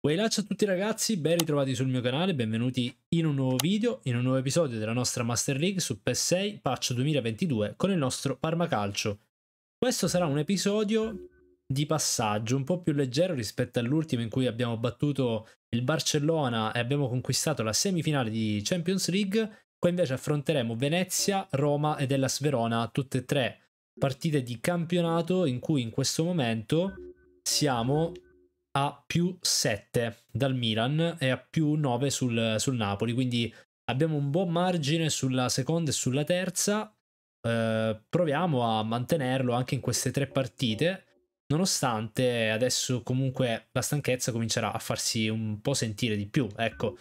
Wailaccio a tutti ragazzi, ben ritrovati sul mio canale, benvenuti in un nuovo video, in un nuovo episodio della nostra Master League su PS6 patch 2022 con il nostro Parma Calcio. Questo sarà un episodio di passaggio un po' più leggero rispetto all'ultimo in cui abbiamo battuto il Barcellona e abbiamo conquistato la semifinale di Champions League. Qua invece affronteremo Venezia, Roma ed Hellas Verona, tutte e tre partite di campionato in cui in questo momento siamo a più 7 dal Milan e a più 9 sul, sul Napoli, quindi abbiamo un buon margine sulla seconda e sulla terza. Eh, proviamo a mantenerlo anche in queste tre partite, nonostante adesso comunque la stanchezza comincerà a farsi un po' sentire di più, ecco.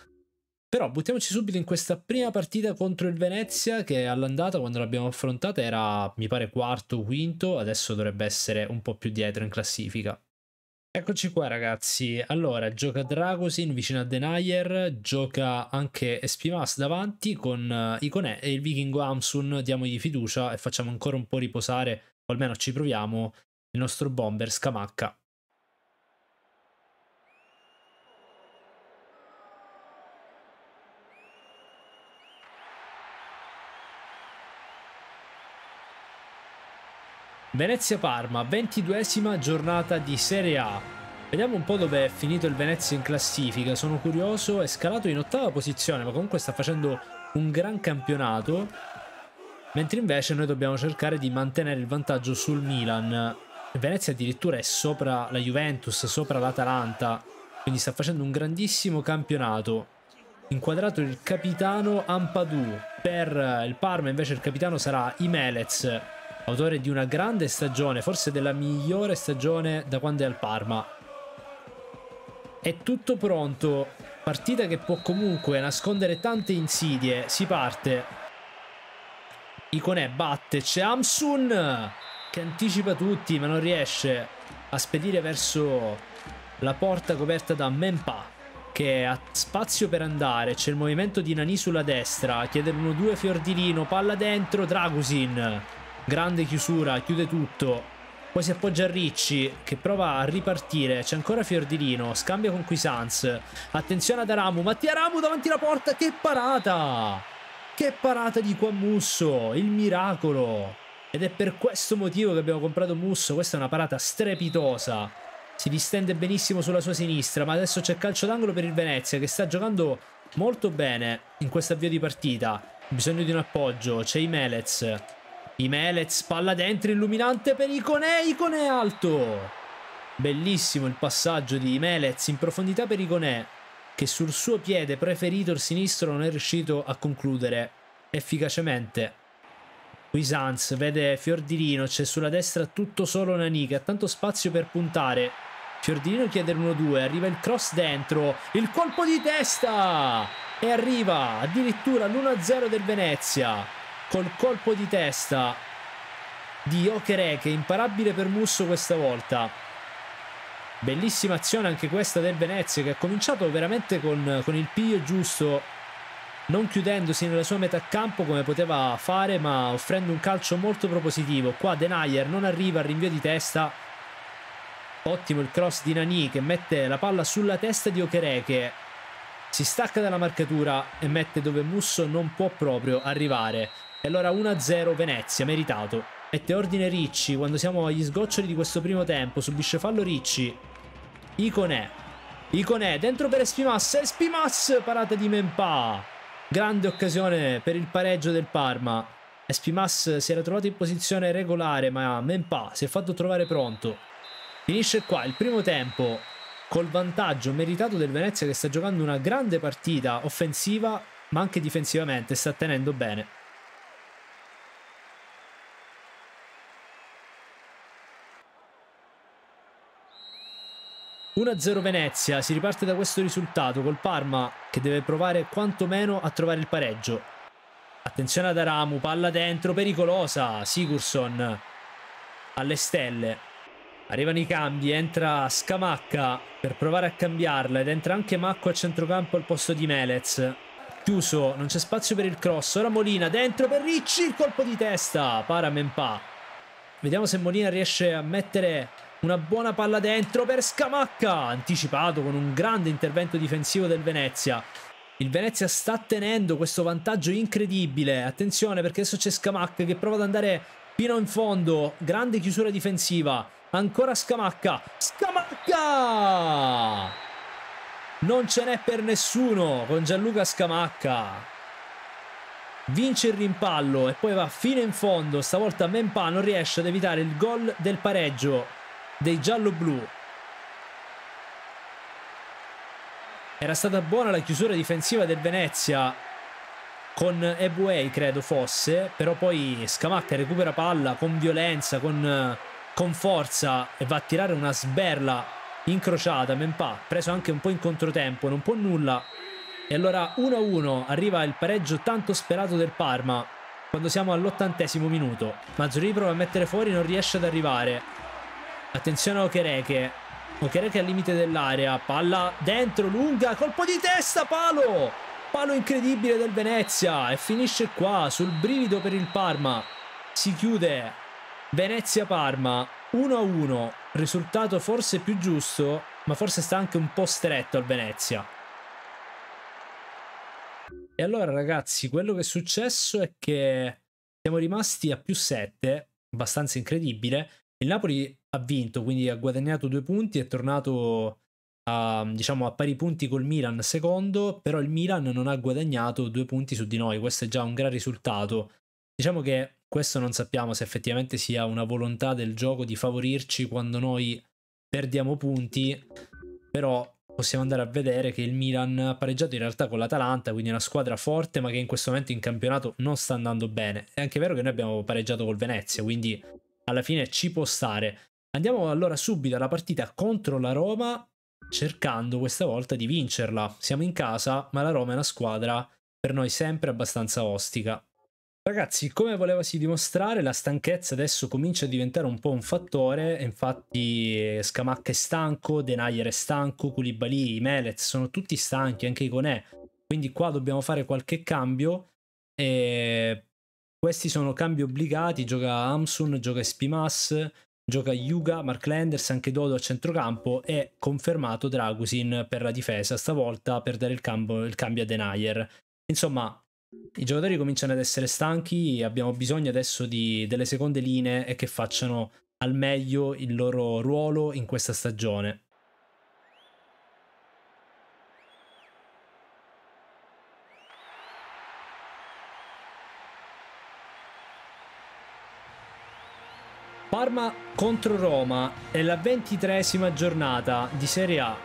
Però buttiamoci subito in questa prima partita contro il Venezia che all'andata quando l'abbiamo affrontata era mi pare quarto o quinto, adesso dovrebbe essere un po' più dietro in classifica. Eccoci qua ragazzi, allora gioca Dragosin vicino a Denayer, gioca anche Espimas davanti con uh, Iconè e il vichingo Amsun, diamogli fiducia e facciamo ancora un po' riposare, o almeno ci proviamo, il nostro bomber Scamacca. Venezia-Parma, 22esima giornata di Serie A. Vediamo un po' dove è finito il Venezia in classifica, sono curioso, è scalato in ottava posizione, ma comunque sta facendo un gran campionato, mentre invece noi dobbiamo cercare di mantenere il vantaggio sul Milan. Il Venezia addirittura è sopra la Juventus, sopra l'Atalanta, quindi sta facendo un grandissimo campionato. Inquadrato il capitano Ampadu, per il Parma invece il capitano sarà Imelez, autore di una grande stagione, forse della migliore stagione da quando è al Parma. È tutto pronto, partita che può comunque nascondere tante insidie, si parte. Iconè batte, c'è Amsun che anticipa tutti ma non riesce a spedire verso la porta coperta da Mempa che ha spazio per andare, c'è il movimento di Nani sulla destra, chiede l'1-2 Fiordilino, palla dentro, Dragusin Grande chiusura, chiude tutto. Poi si appoggia a Ricci che prova a ripartire. C'è ancora Fiordilino. Scambia con Quisanz. Attenzione ad Aramu. Mattia Aramu davanti alla porta. Che parata! Che parata di qua Musso. Il miracolo. Ed è per questo motivo che abbiamo comprato Musso. Questa è una parata strepitosa. Si distende benissimo sulla sua sinistra. Ma adesso c'è calcio d'angolo per il Venezia che sta giocando molto bene in questo avvio di partita. Bisogno di un appoggio. C'è Imelez Imelez, palla dentro, illuminante per Iconè, Iconè alto. Bellissimo il passaggio di Imelez in profondità per Iconè, che sul suo piede preferito il sinistro non è riuscito a concludere efficacemente. Qui Sans vede Fiordilino, c'è sulla destra tutto solo Nani che ha tanto spazio per puntare. Fiordilino chiede l'1-2, arriva il cross dentro, il colpo di testa! E arriva addirittura l'1-0 del Venezia col colpo di testa di Okereke, imparabile per Musso questa volta. Bellissima azione anche questa del Venezia che ha cominciato veramente con, con il piglio giusto, non chiudendosi nella sua metà campo come poteva fare, ma offrendo un calcio molto propositivo. Qua Denayer non arriva al rinvio di testa. Ottimo il cross di Nani che mette la palla sulla testa di Okereke. Si stacca dalla marcatura e mette dove Musso non può proprio arrivare. E allora 1-0 Venezia, meritato. Mette ordine Ricci quando siamo agli sgoccioli di questo primo tempo. Subisce fallo Ricci. Iconè. Iconè dentro per Espimas. Espimas, parata di Mempa. Grande occasione per il pareggio del Parma. Espimas si era trovato in posizione regolare, ma Mempa si è fatto trovare pronto. Finisce qua il primo tempo col vantaggio meritato del Venezia che sta giocando una grande partita offensiva, ma anche difensivamente sta tenendo bene. 1-0 Venezia, si riparte da questo risultato col Parma che deve provare quantomeno a trovare il pareggio. Attenzione ad Aramu, palla dentro, pericolosa, Sigurdsson alle stelle. Arrivano i cambi, entra Scamacca per provare a cambiarla ed entra anche Macco a centrocampo al posto di Melez. Chiuso, non c'è spazio per il cross, ora Molina dentro per Ricci, il colpo di testa, para Mempa. Vediamo se Molina riesce a mettere Una buona palla dentro per Scamacca, anticipato con un grande intervento difensivo del Venezia. Il Venezia sta tenendo questo vantaggio incredibile. Attenzione perché adesso c'è Scamacca che prova ad andare fino in fondo. Grande chiusura difensiva. Ancora Scamacca. Scamacca! Non ce n'è per nessuno con Gianluca Scamacca. Vince il rimpallo e poi va fino in fondo. Stavolta Mempa non riesce ad evitare il gol del pareggio dei giallo-blu. Era stata buona la chiusura difensiva del Venezia con Ebuei credo fosse, però poi Scamacca recupera palla con violenza, con, con forza e va a tirare una sberla incrociata, Mempa, preso anche un po' in controtempo, non può nulla. E allora 1-1 arriva il pareggio tanto sperato del Parma quando siamo all'ottantesimo minuto. Mazzuri prova a mettere fuori, non riesce ad arrivare. Attenzione a Okereke, Okereke al limite dell'area, palla dentro, lunga, colpo di testa, palo! Palo incredibile del Venezia e finisce qua, sul brivido per il Parma. Si chiude Venezia-Parma 1-1, risultato forse più giusto, ma forse sta anche un po' stretto al Venezia. E allora ragazzi, quello che è successo è che siamo rimasti a più 7, abbastanza incredibile, il Napoli ha vinto, quindi ha guadagnato due punti, è tornato a, diciamo, a pari punti col Milan secondo, però il Milan non ha guadagnato due punti su di noi, questo è già un gran risultato. Diciamo che questo non sappiamo se effettivamente sia una volontà del gioco di favorirci quando noi perdiamo punti, però possiamo andare a vedere che il Milan ha pareggiato in realtà con l'Atalanta, quindi una squadra forte ma che in questo momento in campionato non sta andando bene. È anche vero che noi abbiamo pareggiato col Venezia, quindi alla fine ci può stare. Andiamo allora subito alla partita contro la Roma, cercando questa volta di vincerla. Siamo in casa, ma la Roma è una squadra per noi sempre abbastanza ostica. Ragazzi, come volevasi dimostrare, la stanchezza adesso comincia a diventare un po' un fattore, infatti Scamacca è stanco, Denayer è stanco, Koulibaly, Melez sono tutti stanchi, anche i Conè, quindi qua dobbiamo fare qualche cambio e questi sono cambi obbligati, gioca Amsun, gioca Spimas, gioca Yuga, Mark Landers, anche Dodo a centrocampo e confermato Dragusin per la difesa, stavolta per dare il, campo, il cambio a Denayer. Insomma, i giocatori cominciano ad essere stanchi, abbiamo bisogno adesso di, delle seconde linee e che facciano al meglio il loro ruolo in questa stagione. Parma contro Roma è la ventitresima giornata di Serie A.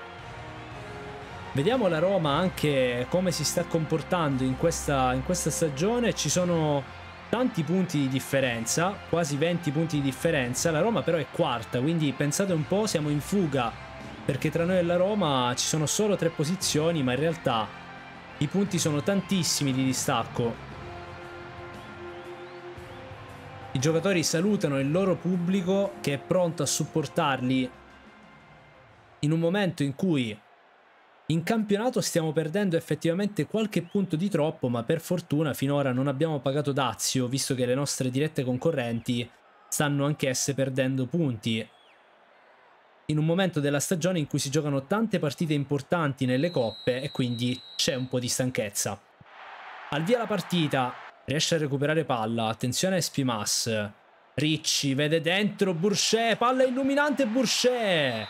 Vediamo la Roma anche come si sta comportando in questa, in questa stagione. Ci sono tanti punti di differenza, quasi 20 punti di differenza. La Roma però è quarta, quindi pensate un po', siamo in fuga perché tra noi e la Roma ci sono solo tre posizioni, ma in realtà i punti sono tantissimi di distacco. I giocatori salutano il loro pubblico che è pronto a supportarli in un momento in cui in campionato stiamo perdendo effettivamente qualche punto di troppo, ma per fortuna finora non abbiamo pagato dazio, visto che le nostre dirette concorrenti stanno anch'esse perdendo punti. In un momento della stagione in cui si giocano tante partite importanti nelle coppe e quindi c'è un po' di stanchezza. Al via la partita, Riesce a recuperare palla. Attenzione a Espimas. Ricci vede dentro Bourchet. Palla illuminante Bourchet.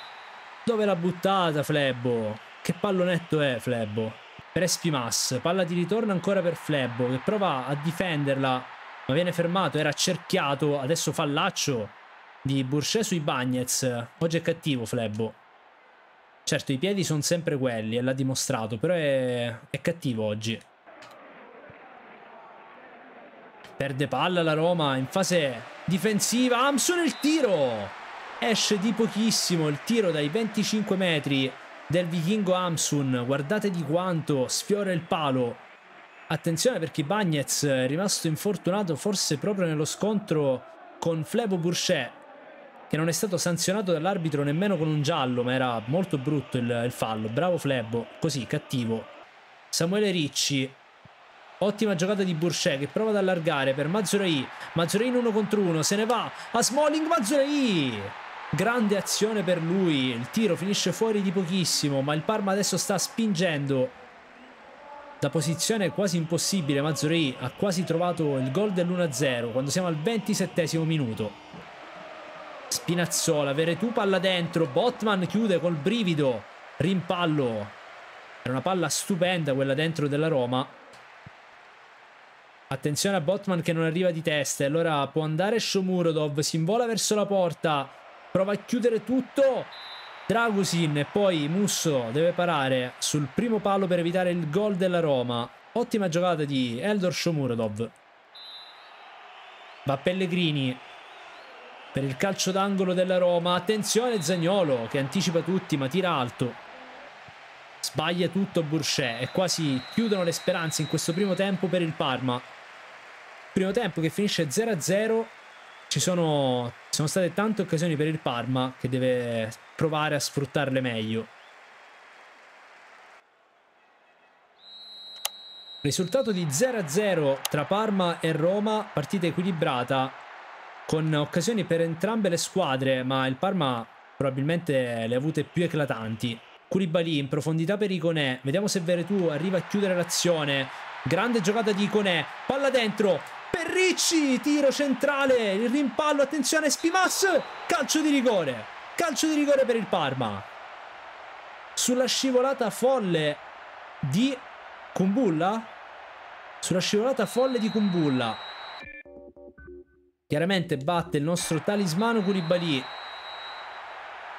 Dove l'ha buttata Flebbo? Che pallonetto è Flebbo? Per Espimas. Palla di ritorno ancora per Flebbo che prova a difenderla. Ma viene fermato. Era cerchiato. Adesso fallaccio di Bourchet sui Bagnets. Oggi è cattivo Flebbo. Certo, i piedi sono sempre quelli e l'ha dimostrato, però è, è cattivo oggi. Perde palla la Roma in fase difensiva. Amson il tiro. Esce di pochissimo il tiro dai 25 metri del vichingo Amsun. Guardate di quanto sfiora il palo. Attenzione perché Bagnez è rimasto infortunato forse proprio nello scontro con Flebo Bourchet che non è stato sanzionato dall'arbitro nemmeno con un giallo ma era molto brutto il, il fallo. Bravo Flebo, così cattivo. Samuele Ricci Ottima giocata di Bourchet che prova ad allargare per Mazzurai. Mazzurai in uno contro uno. Se ne va a Smalling Mazzurai. Grande azione per lui, il tiro finisce fuori di pochissimo, ma il Parma adesso sta spingendo da posizione quasi impossibile. Mazzurri ha quasi trovato il gol dell'1-0 quando siamo al 27 minuto. Spinazzola, Veretù palla dentro, Botman chiude col brivido, rimpallo. Era una palla stupenda quella dentro della Roma. Attenzione a Botman che non arriva di testa. Allora può andare Shomurodov. Si invola verso la porta. Prova a chiudere tutto. Dragusin e poi Musso deve parare sul primo palo per evitare il gol della Roma. Ottima giocata di Eldor Shomurodov. Va Pellegrini per il calcio d'angolo della Roma. Attenzione Zagnolo che anticipa tutti ma tira alto. Sbaglia tutto Bourget e quasi chiudono le speranze in questo primo tempo per il Parma. Primo tempo che finisce 0-0 ci sono, ci sono state tante occasioni per il Parma che deve provare a sfruttarle meglio. Risultato di 0-0 tra Parma e Roma, partita equilibrata con occasioni per entrambe le squadre, ma il Parma probabilmente le ha avute più eclatanti. Koulibaly in profondità per Iconè, vediamo se Veretù arriva a chiudere l'azione. Grande giocata di Iconè, palla dentro, Perricci, tiro centrale, il rimpallo, attenzione Spimas, calcio di rigore, calcio di rigore per il Parma. Sulla scivolata folle di Kumbulla, sulla scivolata folle di Kumbulla. Chiaramente batte il nostro talismano Koulibaly.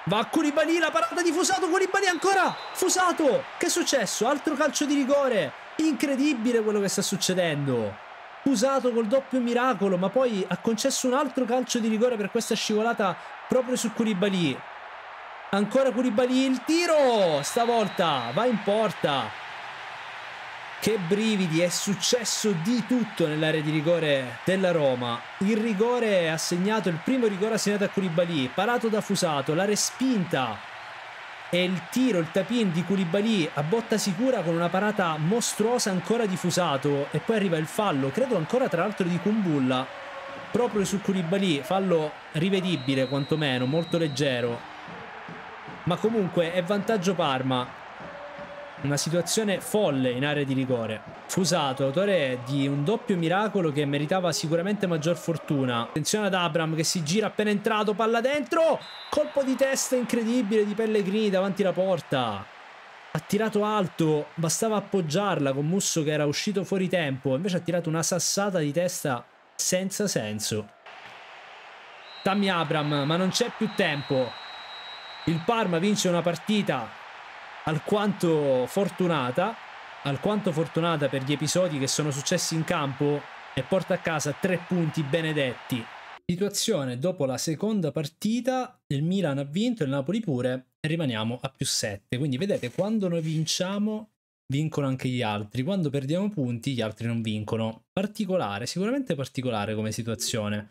Va a Koulibaly, la parata di Fusato, Koulibaly ancora, Fusato, che è successo? Altro calcio di rigore, incredibile quello che sta succedendo usato col doppio miracolo, ma poi ha concesso un altro calcio di rigore per questa scivolata proprio su Koulibaly. Ancora Koulibaly, il tiro! Stavolta va in porta. Che brividi, è successo di tutto nell'area di rigore della Roma. Il rigore assegnato, il primo rigore assegnato a Koulibaly, parato da Fusato, la respinta e il tiro, il tapin di Koulibaly a botta sicura con una parata mostruosa ancora diffusato e poi arriva il fallo, credo ancora tra l'altro di Kumbulla, proprio su Koulibaly, fallo rivedibile quantomeno, molto leggero. Ma comunque è vantaggio Parma, una situazione folle in area di rigore. Fusato, autore di un doppio miracolo che meritava sicuramente maggior fortuna. Attenzione ad Abram che si gira appena entrato, palla dentro! Colpo di testa incredibile di Pellegrini davanti alla porta. Ha tirato alto, bastava appoggiarla con Musso che era uscito fuori tempo, invece ha tirato una sassata di testa senza senso. Tammy Abram, ma non c'è più tempo. Il Parma vince una partita alquanto fortunata, alquanto fortunata per gli episodi che sono successi in campo e porta a casa tre punti benedetti. Situazione dopo la seconda partita, il Milan ha vinto, il Napoli pure e rimaniamo a più 7. Quindi vedete, quando noi vinciamo vincono anche gli altri, quando perdiamo punti gli altri non vincono. Particolare, sicuramente particolare come situazione.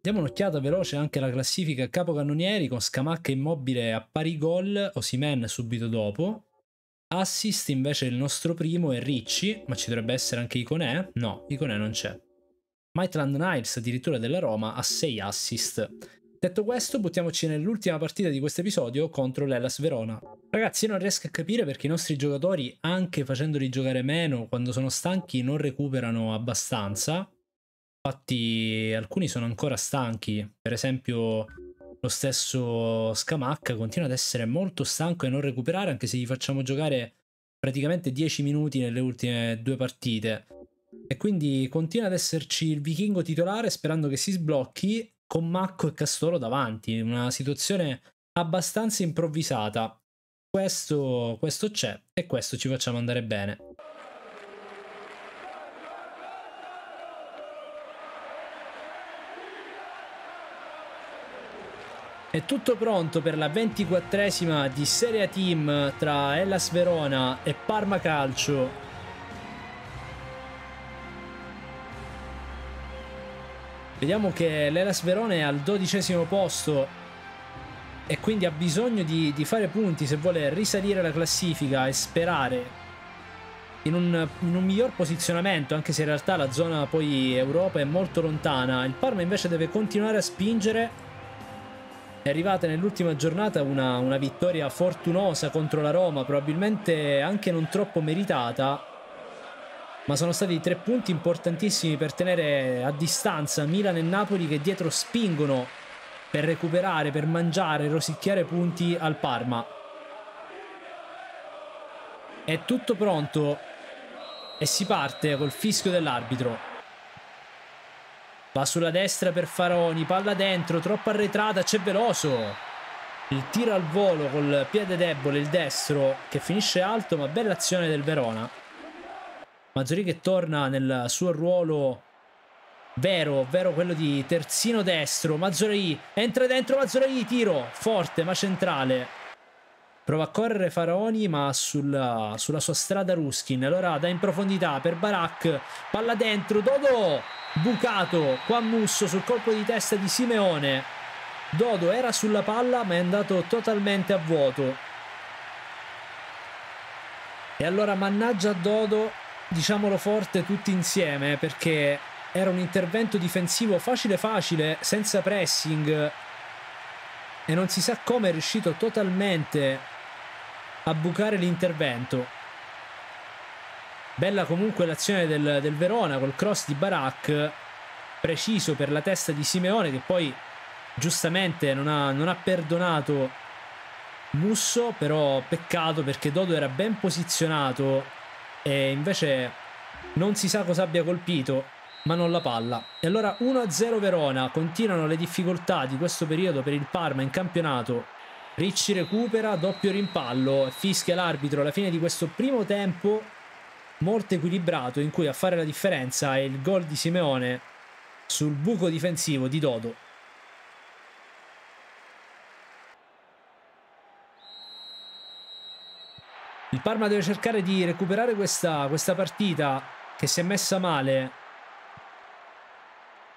Diamo un'occhiata veloce anche alla classifica capocannonieri con Scamacca immobile a pari gol, Osimen subito dopo. Assist invece il nostro primo è Ricci, ma ci dovrebbe essere anche Iconè? No, Iconè non c'è. Maitland Niles addirittura della Roma ha 6 assist. Detto questo, buttiamoci nell'ultima partita di questo episodio contro l'Ellas Verona. Ragazzi, io non riesco a capire perché i nostri giocatori, anche facendoli giocare meno, quando sono stanchi non recuperano abbastanza. Infatti alcuni sono ancora stanchi, per esempio lo stesso Scamacca continua ad essere molto stanco e non recuperare anche se gli facciamo giocare praticamente 10 minuti nelle ultime due partite. E quindi continua ad esserci il vichingo titolare sperando che si sblocchi con Macco e Castoro davanti, una situazione abbastanza improvvisata. Questo, questo c'è e questo ci facciamo andare bene. È tutto pronto per la 24esima di Serie A Team tra Hellas Verona e Parma Calcio. Vediamo che l'Hellas Verona è al dodicesimo posto e quindi ha bisogno di, di, fare punti se vuole risalire la classifica e sperare in un, in un, miglior posizionamento, anche se in realtà la zona poi Europa è molto lontana. Il Parma invece deve continuare a spingere è arrivata nell'ultima giornata una, una vittoria fortunosa contro la Roma, probabilmente anche non troppo meritata, ma sono stati tre punti importantissimi per tenere a distanza Milan e Napoli che dietro spingono per recuperare, per mangiare, rosicchiare punti al Parma. È tutto pronto e si parte col fischio dell'arbitro. Va sulla destra per Faroni, palla dentro, troppo arretrata, c'è Veloso. Il tiro al volo col piede debole, il destro, che finisce alto, ma bella azione del Verona. Mazzori che torna nel suo ruolo vero, ovvero quello di terzino destro. Mazzori entra dentro, Mazzori, tiro forte ma centrale. Prova a correre Faraoni ma sulla, sulla sua strada Ruskin. Allora da in profondità per Barak, palla dentro, Dodo bucato qua Musso sul colpo di testa di Simeone. Dodo era sulla palla ma è andato totalmente a vuoto. E allora mannaggia Dodo diciamolo forte tutti insieme perché era un intervento difensivo facile facile senza pressing. E non si sa come è riuscito totalmente a bucare l'intervento Bella comunque l'azione del, del, Verona col cross di Barak, preciso per la testa di Simeone che poi giustamente non ha, non ha perdonato Musso, però peccato perché Dodo era ben posizionato e invece non si sa cosa abbia colpito, ma non la palla. E allora 1-0 Verona, continuano le difficoltà di questo periodo per il Parma in campionato. Ricci recupera, doppio rimpallo, fischia l'arbitro alla fine di questo primo tempo molto equilibrato in cui a fare la differenza è il gol di Simeone sul buco difensivo di Dodo. Il Parma deve cercare di recuperare questa, questa partita che si è messa male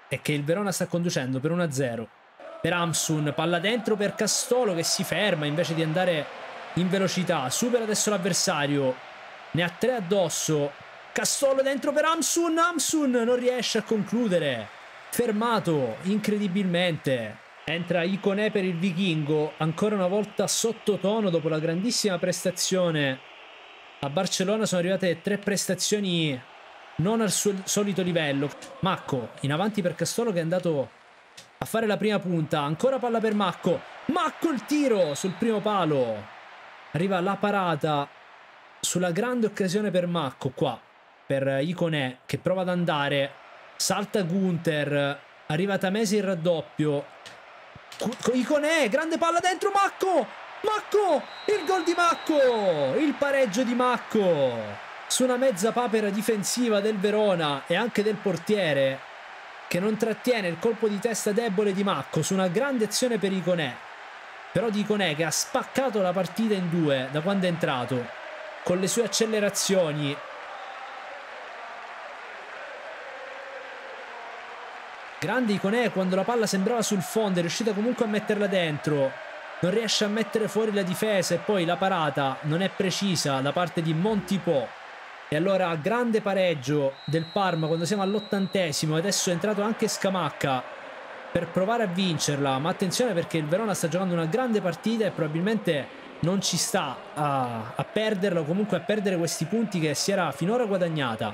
e che il Verona sta conducendo per 1-0. Per Amsun, palla dentro per Castolo che si ferma invece di andare in velocità. Supera adesso l'avversario ne ha tre addosso. Castolo dentro per Amsun. Amsun non riesce a concludere. Fermato incredibilmente. Entra Icone per il vichingo. Ancora una volta sottotono dopo la grandissima prestazione. A Barcellona sono arrivate tre prestazioni non al suo solito livello. Macco in avanti per Castolo che è andato a fare la prima punta. Ancora palla per Macco. Macco il tiro sul primo palo. Arriva la parata sulla grande occasione per Macco qua, per Iconè che prova ad andare, salta Gunther, arriva Tamesi il raddoppio, Iconè, grande palla dentro Macco, Macco, il gol di Macco, il pareggio di Macco! Su una mezza papera difensiva del Verona e anche del portiere che non trattiene il colpo di testa debole di Macco su una grande azione per Iconè però di Iconè che ha spaccato la partita in due da quando è entrato con le sue accelerazioni. Grande Iconè quando la palla sembrava sul fondo, è riuscita comunque a metterla dentro. Non riesce a mettere fuori la difesa e poi la parata non è precisa da parte di Montipò. E allora grande pareggio del Parma quando siamo all'ottantesimo. Adesso è entrato anche Scamacca per provare a vincerla. Ma attenzione perché il Verona sta giocando una grande partita e probabilmente non ci sta a, a perderla o comunque a perdere questi punti che si era finora guadagnata.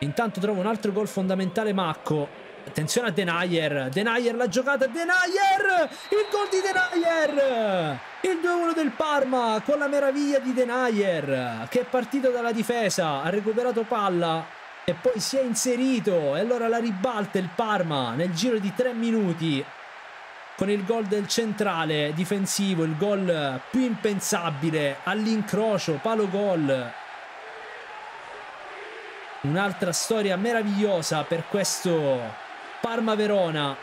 Intanto trova un altro gol fondamentale Macco. Attenzione a Denayer. Denayer la giocata. Denayer! Il gol di Denayer! Il 2-1 del Parma con la meraviglia di Denayer che è partito dalla difesa, ha recuperato palla e poi si è inserito e allora la ribalta il Parma nel giro di 3 minuti con il gol del centrale difensivo, il gol più impensabile all'incrocio, palo gol. Un'altra storia meravigliosa per questo Parma-Verona,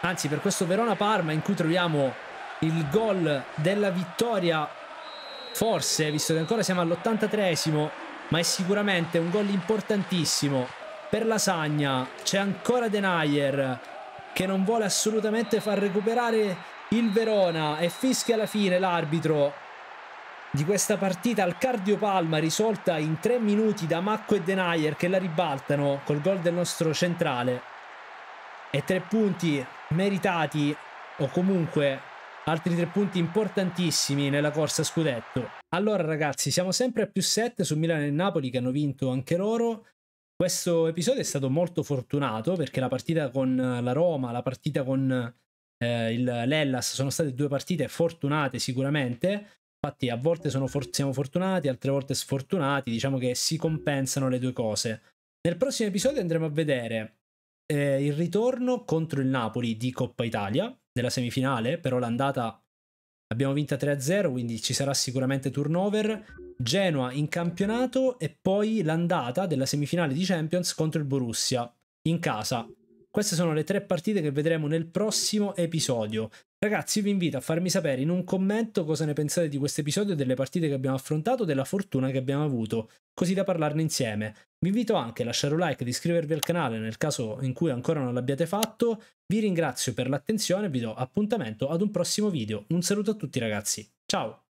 anzi per questo Verona-Parma in cui troviamo il gol della vittoria, forse, visto che ancora siamo all'83esimo, ma è sicuramente un gol importantissimo per la Sagna, c'è ancora Denayer che non vuole assolutamente far recuperare il Verona e fischia alla fine l'arbitro di questa partita al cardiopalma risolta in tre minuti da Macco e Denayer che la ribaltano col gol del nostro centrale e tre punti meritati o comunque altri tre punti importantissimi nella corsa scudetto. Allora ragazzi, siamo sempre a più 7 su Milano e Napoli che hanno vinto anche loro. Questo episodio è stato molto fortunato perché la partita con la Roma, la partita con eh, l'Ellas sono state due partite fortunate sicuramente. Infatti a volte for- siamo fortunati, altre volte sfortunati, diciamo che si compensano le due cose. Nel prossimo episodio andremo a vedere eh, il ritorno contro il Napoli di Coppa Italia, nella semifinale, però l'andata abbiamo vinta 3-0, quindi ci sarà sicuramente turnover. Genoa in campionato e poi l'andata della semifinale di Champions contro il Borussia in casa. Queste sono le tre partite che vedremo nel prossimo episodio. Ragazzi, vi invito a farmi sapere in un commento cosa ne pensate di questo episodio, delle partite che abbiamo affrontato, della fortuna che abbiamo avuto, così da parlarne insieme. Vi invito anche a lasciare un like e iscrivervi al canale nel caso in cui ancora non l'abbiate fatto. Vi ringrazio per l'attenzione e vi do appuntamento ad un prossimo video. Un saluto a tutti ragazzi. Ciao!